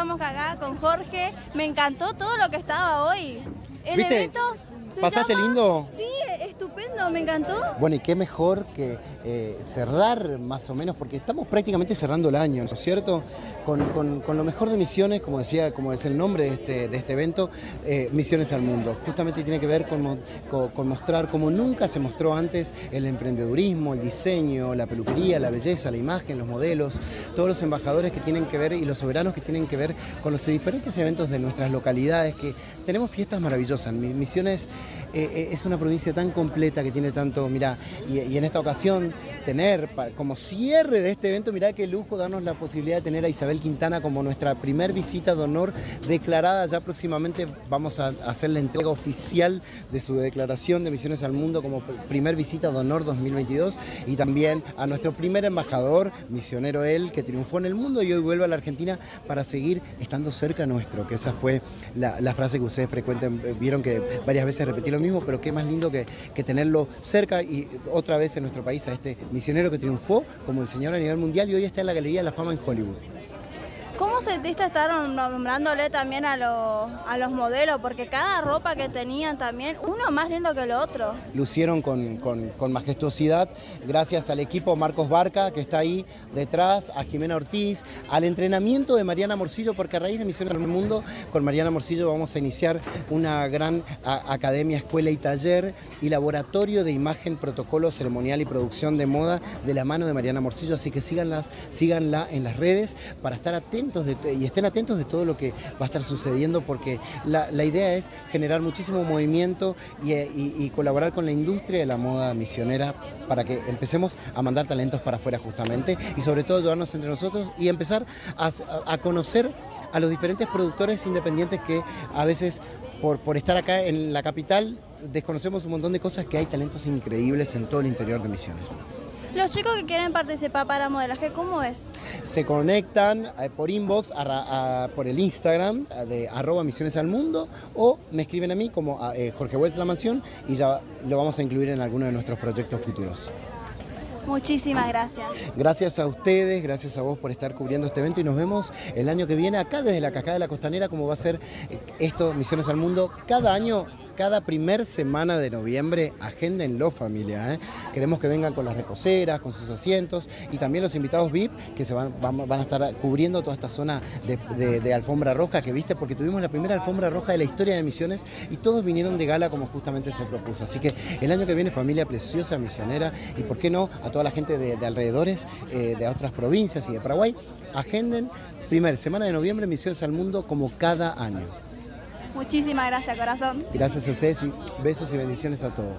estamos acá con Jorge. Me encantó todo lo que estaba hoy. El ¿Viste? evento ¿Pasaste llama- lindo? Sí, estupendo, me encantó. Bueno, y qué mejor que eh, cerrar más o menos, porque estamos prácticamente cerrando el año, ¿no es cierto? Con, con- con lo mejor de Misiones, como decía, como es el nombre de este, de este evento, eh, Misiones al Mundo. Justamente tiene que ver con, con- mostrar como nunca se mostró antes el emprendedurismo, el diseño, la peluquería, la belleza, la imagen, los modelos, todos los embajadores que tienen que ver y los soberanos que tienen que ver con los diferentes eventos de nuestras localidades, que tenemos fiestas maravillosas. Mi- Misiones eh, es una provincia tan completa que tiene tanto, mira, y, y en esta ocasión tener como cierre de este evento, mirá qué lujo darnos la posibilidad de tener a Isabel Quintana como nuestra primer visita de honor declarada. Ya próximamente vamos a hacer la entrega oficial de su declaración de Misiones al Mundo como pr- primer visita de honor 2022 y también a nuestro primer embajador, misionero él, que triunfó en el mundo y hoy vuelve a la Argentina para seguir estando cerca nuestro, que esa fue la, frase que ustedes frecuenten, eh, vieron que varias veces repetí lo mismo, pero qué más lindo que, que tenerlo cerca y otra vez en nuestro país a este misionero que triunfó como el señor a nivel mundial y hoy está en la Galería de la Fama en Hollywood. ¿Cómo sentiste estar nombrándole también a los, modelos? Porque cada ropa que tenían también, uno más lindo que el otro. lucieron con, majestuosidad, gracias al equipo Marcos Barca, que está ahí detrás, a Jimena Ortiz, al entrenamiento de Mariana Morcillo, porque a raíz de Misiones al Mundo, con Mariana Morcillo vamos a iniciar una gran academia, escuela y taller y laboratorio de imagen, protocolo ceremonial y producción de moda de la mano de Mariana Morcillo, así que síganlas, síganla en las redes para estar atentos y estén atentos de todo lo que va a estar sucediendo, porque la, la idea es generar muchísimo movimiento y, eh, y- y colaborar con la industria de la moda misionera para que empecemos a mandar talentos para afuera justamente y sobre todo ayudarnos entre nosotros y empezar a, a conocer a los diferentes productores independientes que a veces por, por estar acá en la capital desconocemos un montón de cosas que hay talentos increíbles en todo el interior de Misiones. Los chicos que quieren participar para modelaje, ¿cómo es? se conectan eh, por inbox, a a- por el Instagram eh, de arroba misiones al mundo o me escriben a mí como a, eh, Jorge Wells La Mansión y ya lo vamos a incluir en alguno de nuestros proyectos futuros. Muchísimas gracias. Gracias a ustedes, gracias a vos por estar cubriendo este evento y nos vemos el año que viene acá desde la Cascada de la Costanera, como va a ser esto, Misiones al Mundo, cada año. Cada primer semana de noviembre, agéndenlo familia. ¿eh? Queremos que vengan con las reposeras, con sus asientos y también los invitados VIP que se van, van, a estar cubriendo toda esta zona de, alfombra roja que viste, porque tuvimos la primera alfombra roja de la historia de Misiones y todos vinieron de gala como justamente se propuso. Así que el año que viene, familia preciosa, misionera y por qué no a toda la gente de, de alrededores, eh, de otras provincias y de Paraguay, agenden primer semana de noviembre Misiones al Mundo como cada año. Muchísimas gracias, corazón. Gracias a ustedes y besos y bendiciones a todos.